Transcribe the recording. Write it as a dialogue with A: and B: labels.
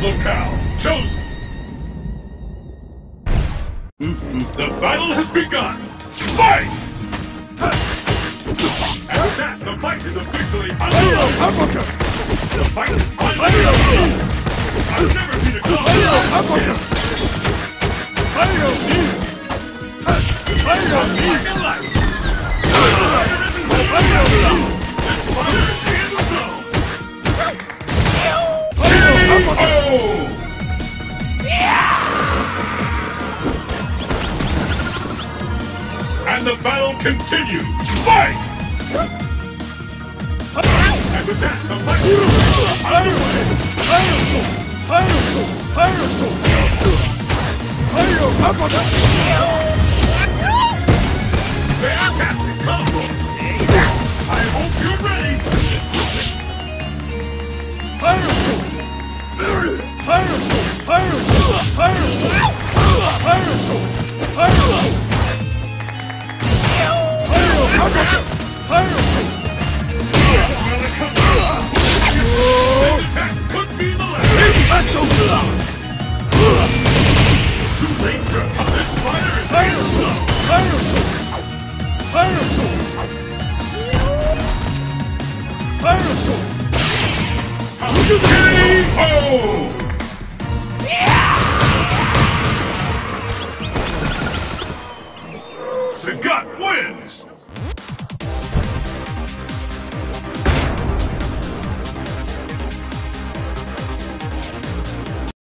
A: Locale chosen. The battle has begun. Fight! With that, the fight is officially underway. The fight is finally. I've never seen a club the battle continues. Fight! And with that, the fight is underway. Fantastic Sagat wins!